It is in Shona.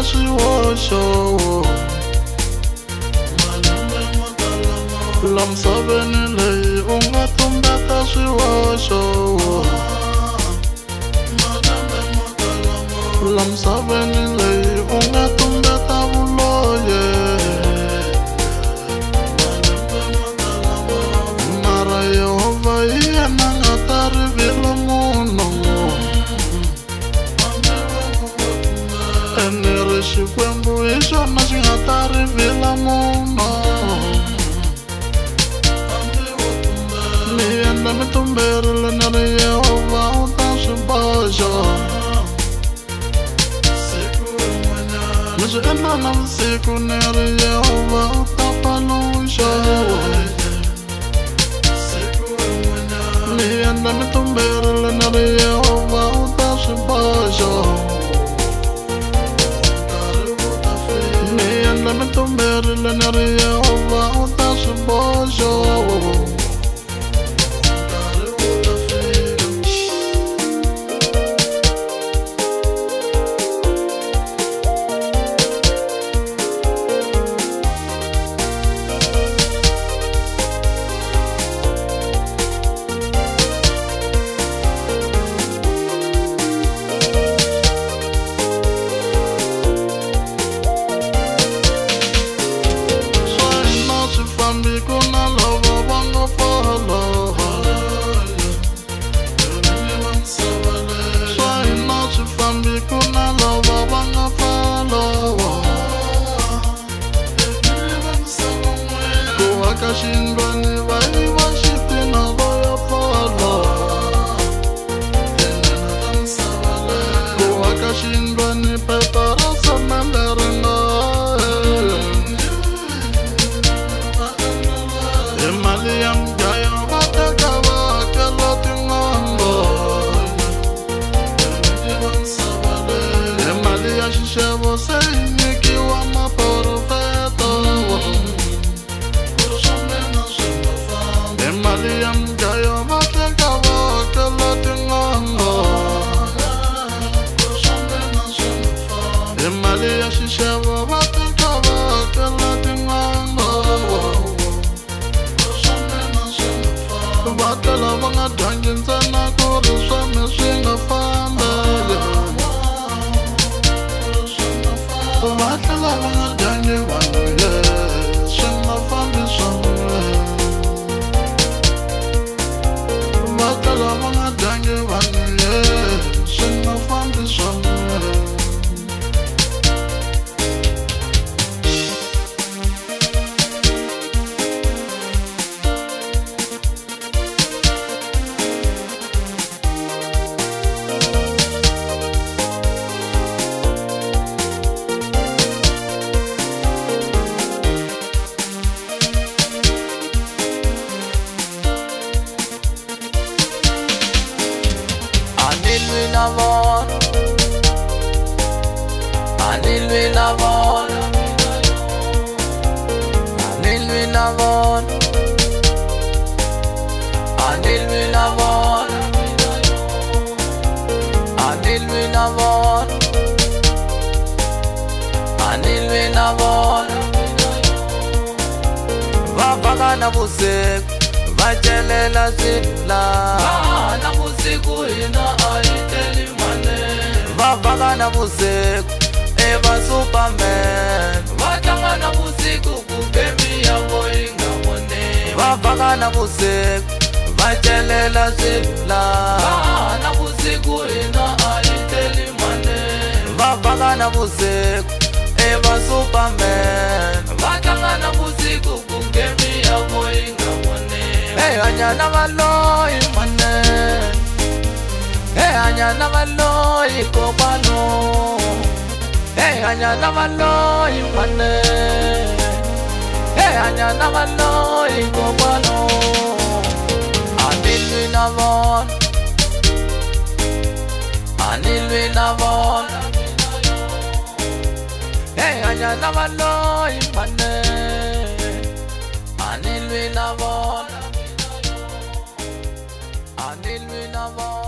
Lam sabene lei unga tumbeta si washo Lam sabene lei لنا تنبير لنا رياض وعطاش باشا لجئنا نمسكو نريا وطفلو شاوة لينا نتنبير لنا رياض vakashingwani vaiva xitina vaya pfala ku vakashingwani pa Imagine she's shall walk vona va vhaka navusiku va celela swilana vusiku hina a yi teli manene va vhaka navusiku i e va superman va tlanga navusiku kumbe mi ya vo yi nga voneni va vhaka navusiku va celela swilana vusiku hina a yi teli manene va vhaka navusiku eva superman vakangana musiku kunge miyavo ingamone ehanyana valoyi manene ehanyana valoyi kokwano ehanyana valoyi manene ehanyana valoyi kokwano anilwi na vona anilwi na vona Kenya na no imane Anilwi na vona Anilwi na vona